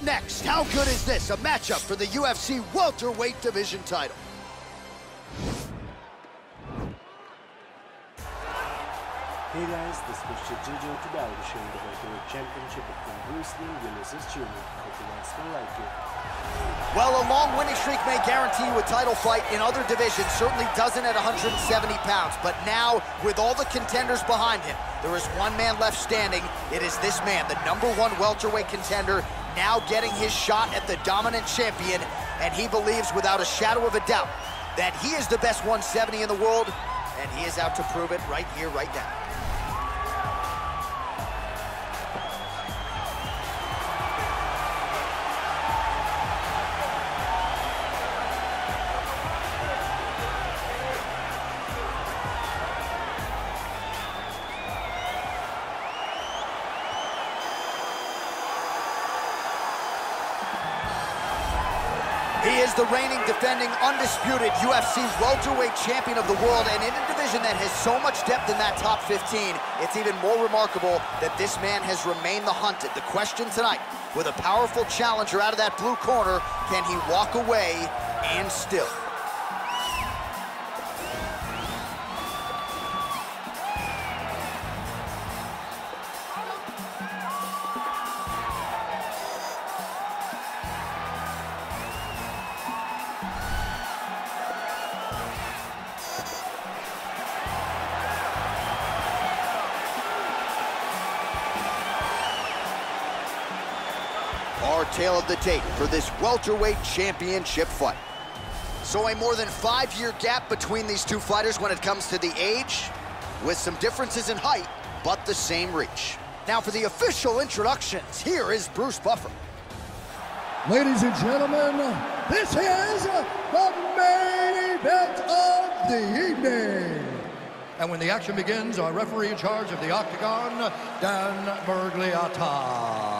Up next, how good is this? A matchup for the UFC welterweight division title. Hey guys, this is Mr. Jojo. Today I'll be showing the welterweight championship between Bruce Lee and Ulisses Jr. Hope you guys will like it. Well, a long winning streak may guarantee you a title fight in other divisions, certainly doesn't at 170 pounds. But now, with all the contenders behind him, there is one man left standing. It is this man, the number one welterweight contender, now getting his shot at the dominant champion. And he believes without a shadow of a doubt that he is the best 170 in the world, and he is out to prove it right here, right now. The reigning, defending, undisputed UFC welterweight champion of the world, and in a division that has so much depth in that top 15, it's even more remarkable that this man has remained the hunted. The question tonight, with a powerful challenger out of that blue corner, can he walk away and still? Tale of the tape for this welterweight championship fight. So a more than five-year gap between these two fighters when it comes to the age, with some differences in height, but the same reach. Now for the official introductions, here is Bruce Buffer. Ladies and gentlemen, this is the main event of the evening. And when the action begins, our referee in charge of the Octagon, Dan Miragliotta.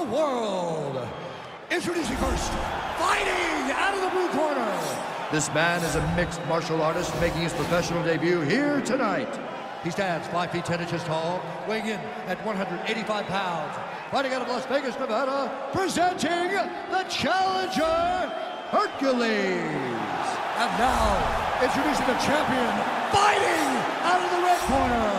the world. Introducing first, fighting out of the blue corner. This man is a mixed martial artist making his professional debut here tonight. He stands 5 feet 10 inches tall, weighing in at 185 pounds. Fighting out of Las Vegas, Nevada, presenting the challenger, Hercules. And now, introducing the champion, fighting out of the red corner.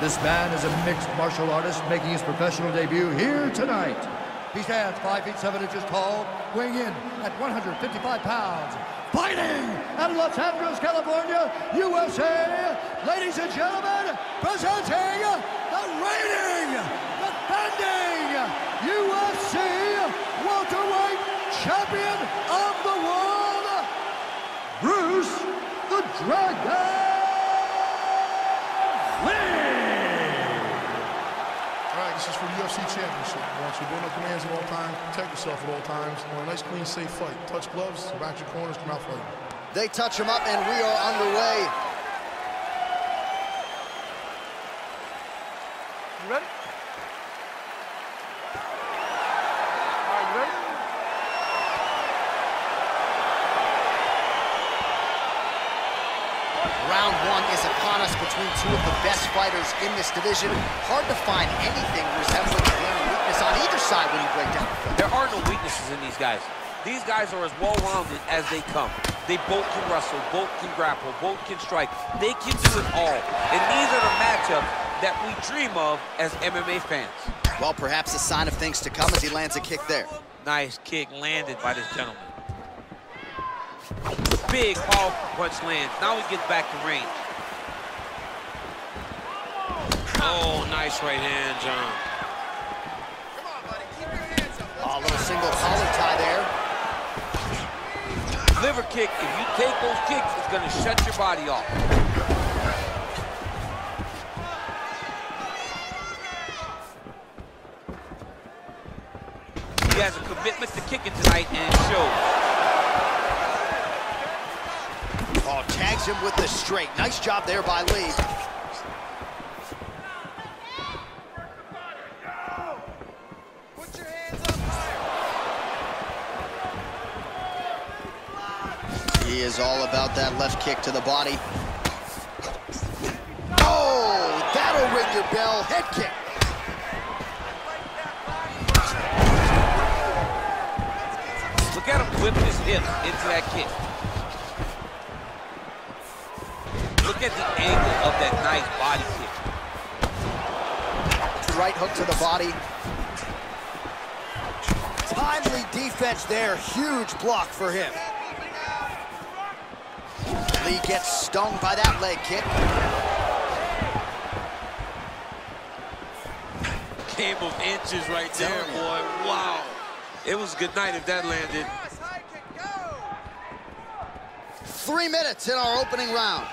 This man is a mixed martial artist making his professional debut here tonight. He stands 5 feet 7 inches tall, weighing in at 155 pounds. Fighting out of Los Angeles, California, USA, ladies and gentlemen, presenting the reigning, defending UFC welterweight champion of the world, Bruce the Dragon Lee. All right, this is for the UFC Championship. I want you to do no commands at all times, protect yourself at all times. I want a nice, clean, safe fight. Touch gloves, back your corners, come out fighting. They touch him up, and we are underway. You ready? All right, you ready? One is upon us between two of the best fighters in this division. Hard to find anything resembling glaring weakness on either side when you break down. There are no weaknesses in these guys. These guys are as well-rounded as they come. They both can wrestle, both can grapple, both can strike. They can do it all. And these are the matchups that we dream of as MMA fans. Well, perhaps a sign of things to come as he lands a kick there. Nice kick landed by this gentleman. Big, powerful punch lands. Now he gets back to range. Oh, nice right hand, Jon. Come on, buddy. Keep your hands up. Oh, a little single collar tie there. Liver kick, if you take those kicks, it's going to shut your body off. He has a commitment to kicking tonight, and it shows. Oh, tags him with the straight. Nice job there by Lee. Is all about that left kick to the body. Oh, that'll ring your bell. Head kick. Look at him whip his hip into that kick. Look at the angle of that nice body kick. Right hook to the body. Timely defense there. Huge block for him. Lee gets stung by that leg kick. Game of inches right there, boy. Wow. It was a good night if that landed. Three minutes in our opening round.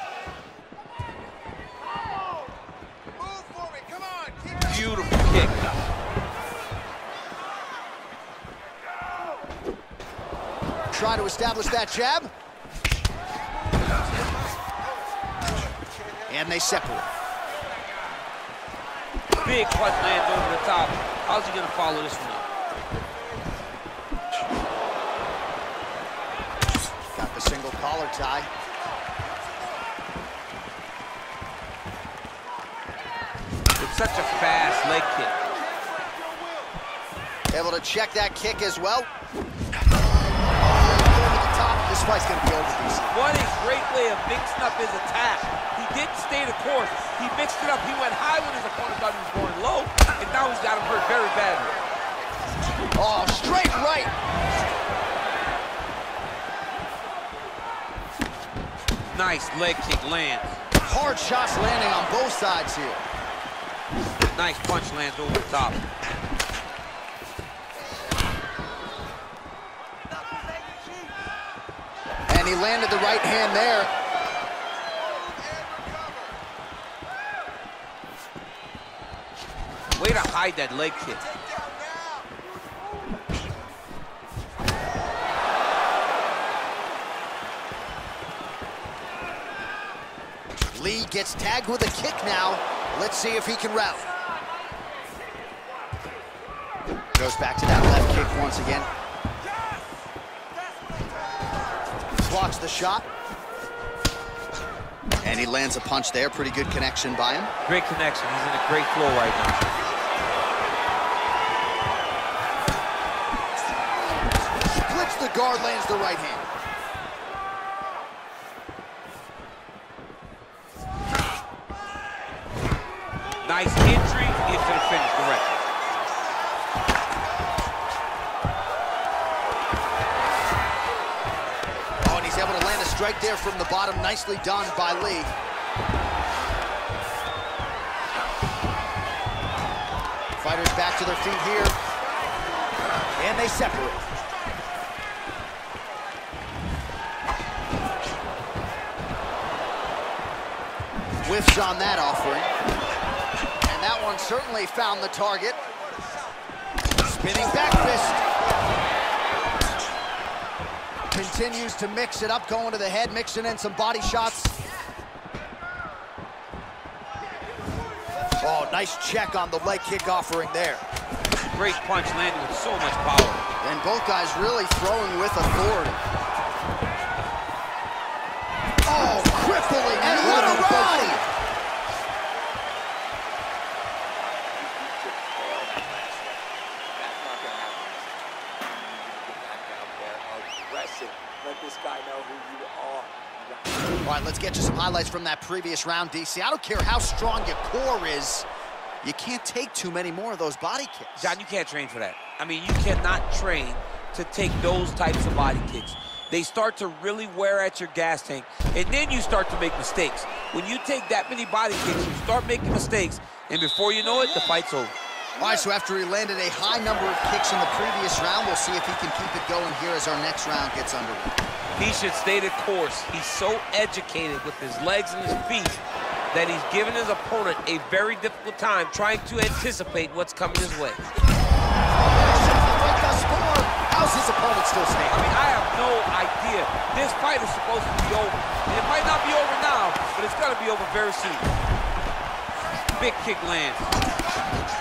Beautiful kick. Try to establish that jab. And they separate. Big punch lands over the top. How's he gonna follow this one up? Got the single collar tie. It's such a fast leg kick. Able to check that kick as well. Going to the top. This fight's going to be over, DC. What a great way of mixing up his attack. He didn't stay the course. He mixed it up. He went high when his opponent thought he was going low, and now he's got him hurt very badly. Oh, straight right. Nice leg kick lands. Hard shots landing on both sides here. Nice punch lands over the top. And he landed the right hand there. To hide that leg kick. Lee gets tagged with a kick now. Let's see if he can rally. Goes back to that left kick once again. Blocks the shot. And he lands a punch there. Pretty good connection by him. Great connection. He's in a great flow right now. The guard, lands the right hand. Nice entry into the finish direct. Oh, and he's able to land a strike there from the bottom. Nicely done by Lee. Fighters back to their feet here. And they separate. Whiffs on that offering. And that one certainly found the target. Spinning back fist. Continues to mix it up, going to the head, mixing in some body shots. Oh, nice check on the leg kick offering there. Great punch landing with so much power. And both guys really throwing with authority. Oh, crippling. And what a ride! That's not gonna happen. You need to get back out there, aggressive. Let this guy know who you are. You got- All right, let's get you some highlights from that previous round, DC. I don't care how strong your core is. You can't take too many more of those body kicks. Jon, you can't train for that. I mean, you cannot train to take those types of body kicks. They start to really wear at your gas tank, and then you start to make mistakes. When you take that many body kicks, you start making mistakes, and before you know it, the fight's over. All right, so after he landed a high number of kicks in the previous round, we'll see if he can keep it going here as our next round gets underway. He should stay the course. He's so educated with his legs and his feet that he's given his opponent a very difficult time trying to anticipate what's coming his way. Right fight thus far. How's his opponent still standing? I mean, I have no idea. This fight is supposed to be over. And it might not be over now, but it's going to be over very soon. Big kick lands.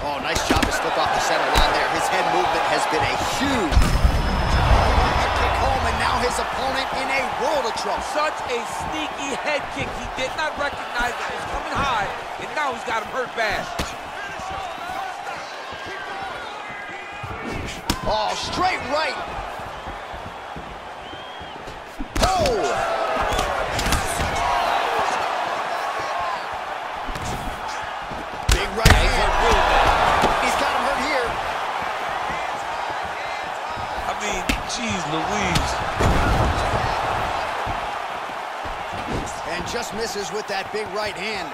Oh, nice job to slip off the center line there. His head movement has been a huge kick home, and now his opponent in a world of trouble. Such a sneaky head kick. He did not recognize it was coming high, and now he's got him hurt bad. Oh, straight right. Oh! Louise. And just misses with that big right hand.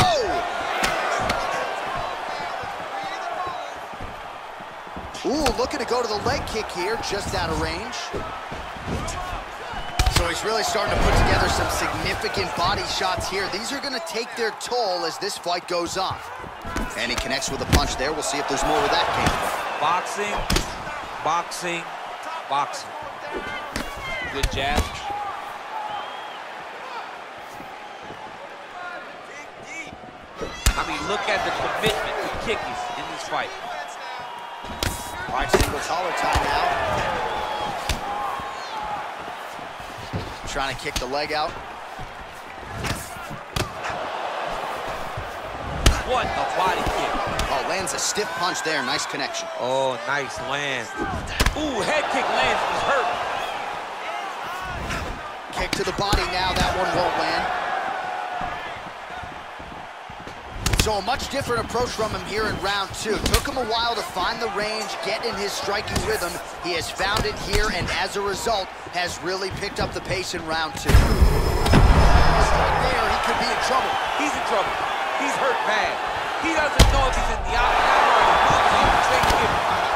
Oh! Ooh, looking to go to the leg kick here, just out of range. So he's really starting to put together some significant body shots here. These are going to take their toll as this fight goes on. And he connects with a punch there. We'll see if there's more where that came from. Boxing, boxing, boxing. Good jab. I mean, look at the commitment to kickies in this fight. All right, single collar time now. Trying to kick the leg out. What a body kick. Oh, lands a stiff punch there. Nice connection. Oh, nice land. Ooh, head kick lands. He's hurt. Kick to the body now. That one won't land. So a much different approach from him here in round two. Took him a while to find the range, get in his striking rhythm. He has found it here, and as a result, has really picked up the pace in round two. Right there, he could be in trouble. He's in trouble. He's hurt bad. He doesn't know if he's in the octagon or in the boxing.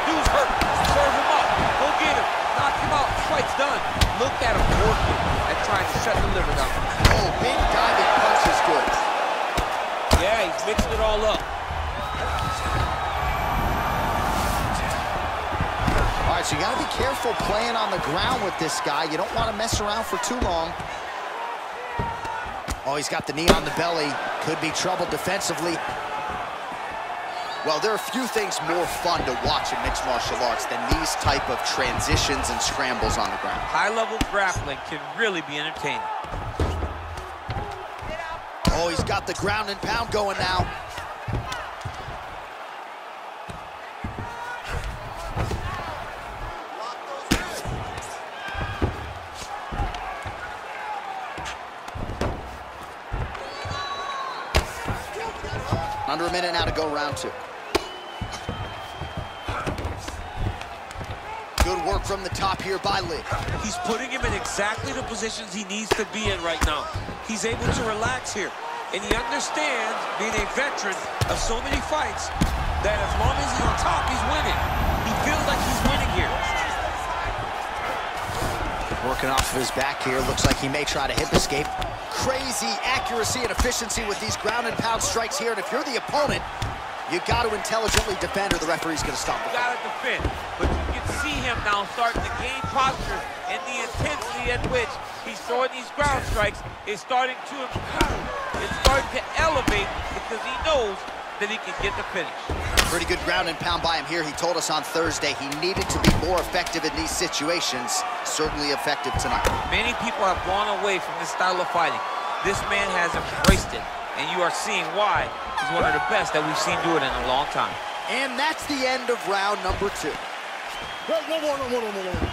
Dude's hurt. Serve him up. Go get him. Knock him out. Fight's done. Look at him working and trying to shut the liver down. Oh, big diving punch is good. Yeah, he's mixing it all up. All right, so you gotta be careful playing on the ground with this guy. You don't want to mess around for too long. Oh, he's got the knee on the belly. Could be trouble defensively. Well, there are few things more fun to watch in mixed martial arts than these type of transitions and scrambles on the ground. High-level grappling can really be entertaining. Oh, he's got the ground and pound going now. Minute now to go round two. Good work from the top here by Lee. He's putting him in exactly the positions he needs to be in right now. He's able to relax here. And he understands, being a veteran of so many fights, that as long as he's on top, he's winning. He feels like he's winning here. Working off of his back here. Looks like he may try to hip escape. Crazy accuracy and efficiency with these ground and pound strikes here. And if you're the opponent, you got to intelligently defend or the referee's going to stop the You gotta defend. But you can see him now starting to gain posture and the intensity at which he's throwing these ground strikes is starting to improve. It's starting to elevate because he knows that he can get the finish. Pretty good ground and pound by him here. He told us on Thursday he needed to be more effective in these situations. Certainly effective tonight. Many people have gone away from this style of fighting. This man has embraced it, and you are seeing why he's one of the best that we've seen do it in a long time. And that's the end of round number two. Wait, no more, no more, no more, no more.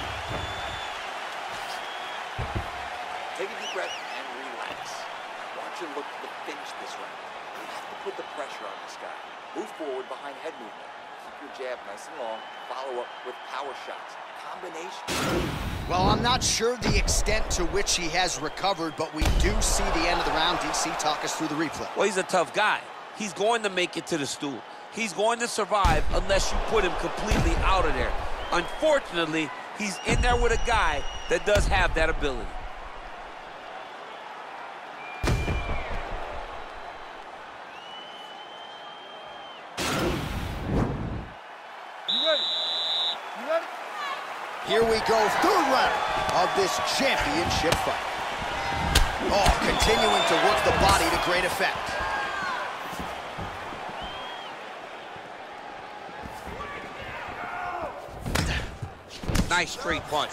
Take a deep breath and relax. I want you to look to finish this round. To put the pressure on this guy. Move forward behind head movement. Keep your jab nice and long. Follow up with power shots. Combination. Well, I'm not sure the extent to which he has recovered, but we do see the end of the round. DC, talk us through the replay. Well, he's a tough guy. He's going to make it to the stool. He's going to survive unless you put him completely out of there. Unfortunately, he's in there with a guy that does have that ability. Go, third round of this championship fight. Oh, continuing to work the body to great effect. Nice straight punch.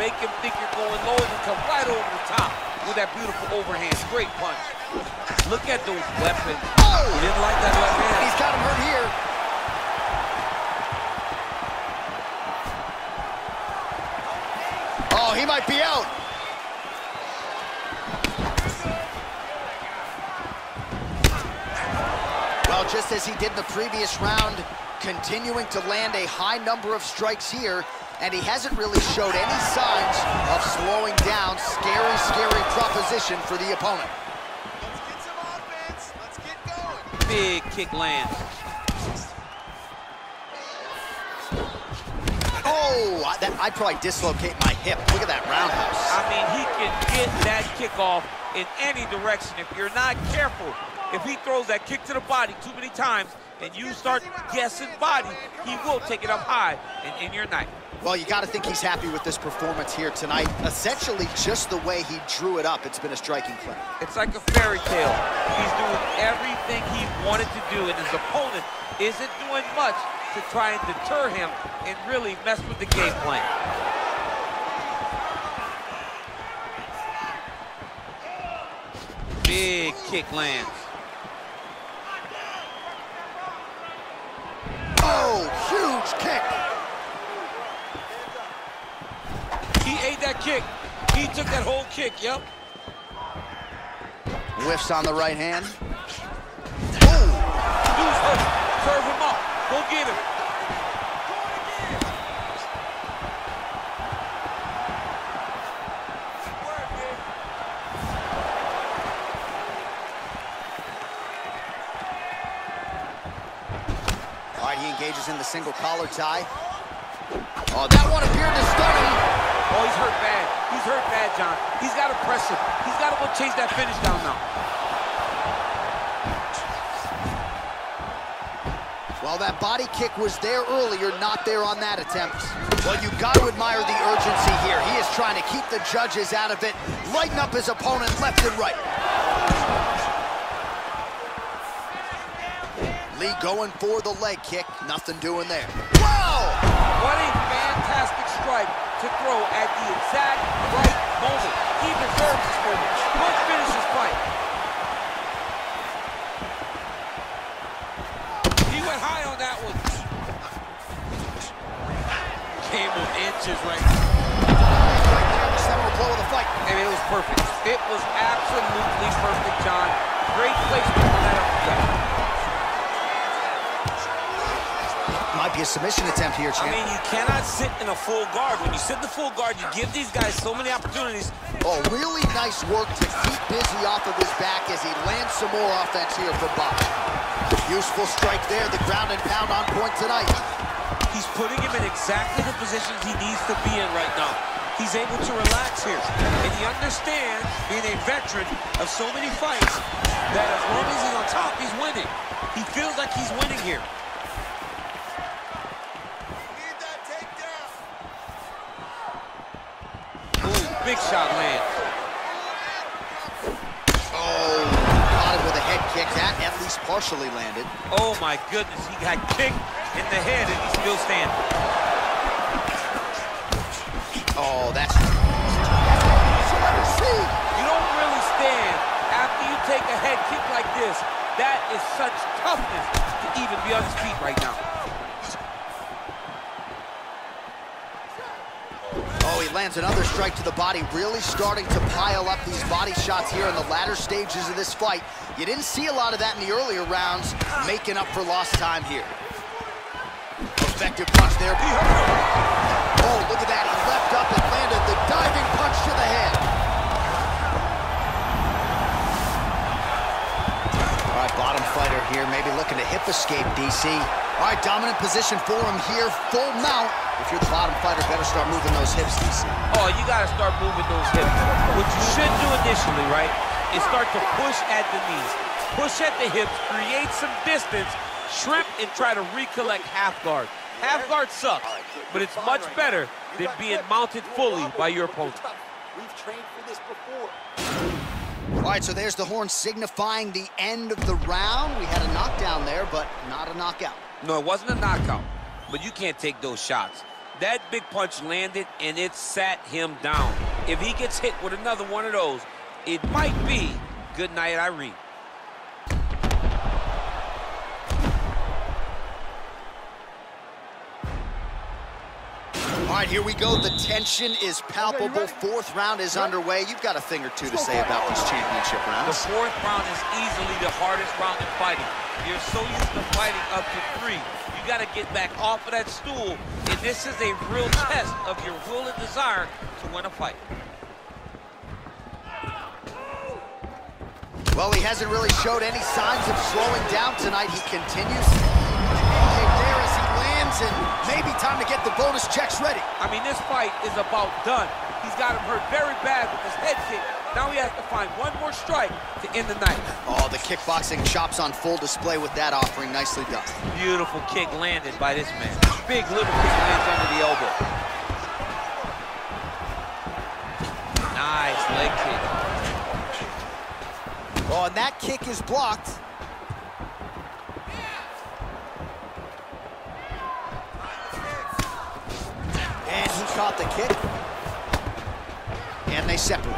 Make him think you're going low and come right over the top with that beautiful overhand. Great punch. Look at those weapons. Oh! You didn't like that left hand. He's got him hurt here. Oh, he might be out. Well, just as he did in the previous round, continuing to land a high number of strikes here, and he hasn't really showed any signs of slowing down. Scary, scary proposition for the opponent. Let's get some offense. Let's get going. Big kick lands. Oh, I- that, I'd probably dislocate my hip. Look at that roundhouse. I mean, he can get that kickoff in any direction. If you're not careful, if he throws that kick to the body too many times and you start guessing body, he will take it up high and in your night. Well, you got to think he's happy with this performance here tonight. Essentially, just the way he drew it up, it's been a striking clinic. It's like a fairy tale. He's doing everything he wanted to do, and his opponent isn't doing much to try and deter him and really mess with the game plan. Big kick lands. Oh, huge kick. He ate that kick. He took that whole kick, yep. Whiffs on the right hand. Hurt. Serve him up. Go get him. All right, he engages in the single collar tie. Oh, that one appeared to stun him. Oh, he's hurt bad. He's hurt bad, Jon. He's got to press him. He's got to go chase that finish down now. Well, that body kick was there earlier, not there on that attempt. Well, you got to admire the urgency here. He is trying to keep the judges out of it, lighten up his opponent left and right. Lee going for the leg kick, nothing doing there. Wow! What a fantastic strike to throw at the exact right moment. He deserves this moment. Let's finish this fight. He went high on that one. Came with inches right The seminal blow of the fight. I mean, it was perfect. It was absolutely A submission attempt here, champ. I mean, you cannot sit in a full guard. When you sit in the full guard, you give these guys so many opportunities. Oh, really nice work to keep busy off of his back as he lands some more offense here from Bob. Useful strike there, the ground and pound on point tonight. He's putting him in exactly the positions he needs to be in right now. He's able to relax here. And he understands, being a veteran of so many fights, that as long as he's on top, he's winning. He feels like he's winning here. Shot lands. Oh, got him with a head kick. That at least partially landed. Oh my goodness, he got kicked in the head and he's still standing. Oh, that's... You don't really stand after you take a head kick like this. That is such toughness to even be on his feet right now. Oh, lands another strike to the body, really starting to pile up these body shots here in the latter stages of this fight. You didn't see a lot of that in the earlier rounds, making up for lost time here. Effective punch there. Oh, look at that. He leapt up and landed the diving punch to the head. All right, bottom fighter here, maybe looking to hip escape, DC. All right, dominant position for him here, full mount. If you're the bottom fighter, better start moving those hips, DC. Oh, you got to start moving those hips. What you should do initially, right, is start to push at the knees. Push at the hips, create some distance, shrimp, and try to recollect half guard. Half guard sucks, but it's much better than being mounted fully by your opponent. We've trained for this before. All right, so there's the horn signifying the end of the round. We had a knockdown there, but not a knockout. No, it wasn't a knockout, but you can't take those shots. That big punch landed, and it sat him down. If he gets hit with another one of those, it might be good night, Irene. All right, here we go. The tension is palpable. Fourth round is underway. You've got a thing or two to say about this championship round. The fourth round is easily the hardest round in fighting. You're so used to fighting up to three. You got to get back off of that stool, and this is a real test of your will and desire to win a fight. Well, he hasn't really showed any signs of slowing down tonight. He continues. Okay, there as he lands, and maybe time to get the bonus checks ready. I mean, this fight is about done. He's got him hurt very bad with his head kick. Now he has to find one more strike to end the night. Oh, the kickboxing chops on full display with that offering. Nicely done. Beautiful kick landed by this man. Big little kick lands under the elbow. Nice leg kick. Oh, and that kick is blocked. And he caught the kick. And they separate.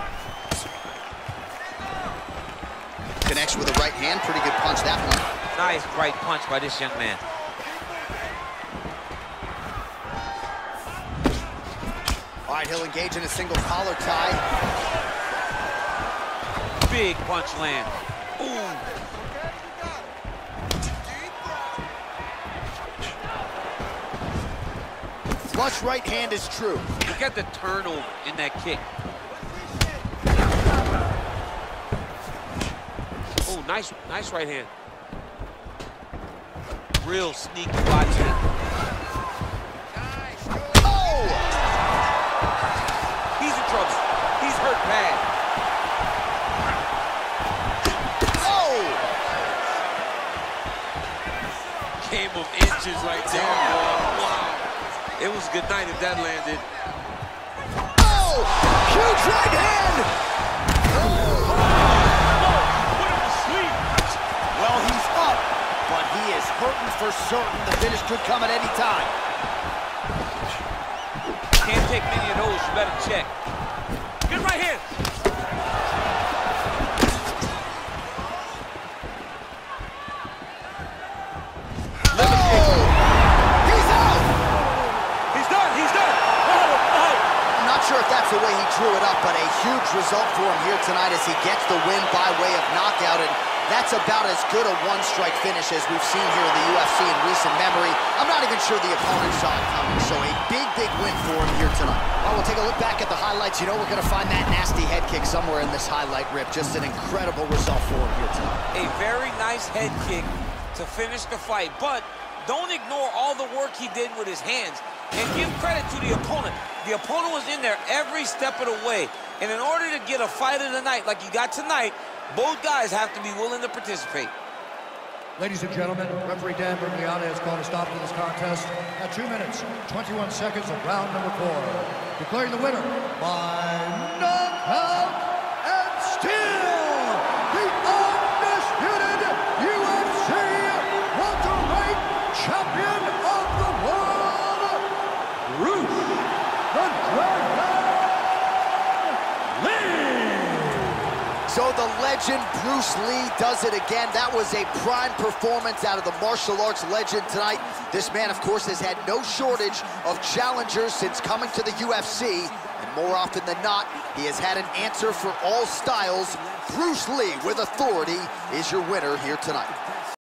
Connects with a right hand. Pretty good punch, that one. Nice right punch by this young man. All right, he'll engage in a single collar tie. Big punch land. Flush right hand is true. Look at the turnover in that kick. Oh, nice, nice right hand. Real sneaky boxing. Oh! He's in trouble. He's hurt bad. Oh! Game of inches right there, boy. Wow. It was a good night if that landed. Oh! Huge right hand! Well, he's up, but he is hurting for certain. The finish could come at any time. Can't take many of those. You better check. Good right hand. He's out! He's done. He's done. Oh, oh. I'm not sure if that's the way he drew it up, but a huge result for him here tonight as he gets the win by way of knockout. And that's about as good a one-strike finish as we've seen here in the UFC in recent memory. I'm not even sure the opponent saw it coming, so a big, big win for him here tonight. Well, we'll take a look back at the highlights. You know we're going to find that nasty head kick somewhere in this highlight rip. Just an incredible result for him here tonight. A very nice head kick to finish the fight, but don't ignore all the work he did with his hands and give credit to the opponent. The opponent was in there every step of the way. And in order to get a fight of the night like you got tonight, both guys have to be willing to participate. Ladies and gentlemen, referee Dan Miragliotta has called a stop to this contest at 2 minutes, 21 seconds of round number 4. Declaring the winner by knockout the legend Bruce Lee does it again. That was a prime performance out of the martial arts legend tonight. This man, of course, has had no shortage of challengers since coming to the UFC. And more often than not, he has had an answer for all styles. Bruce Lee, with authority, is your winner here tonight.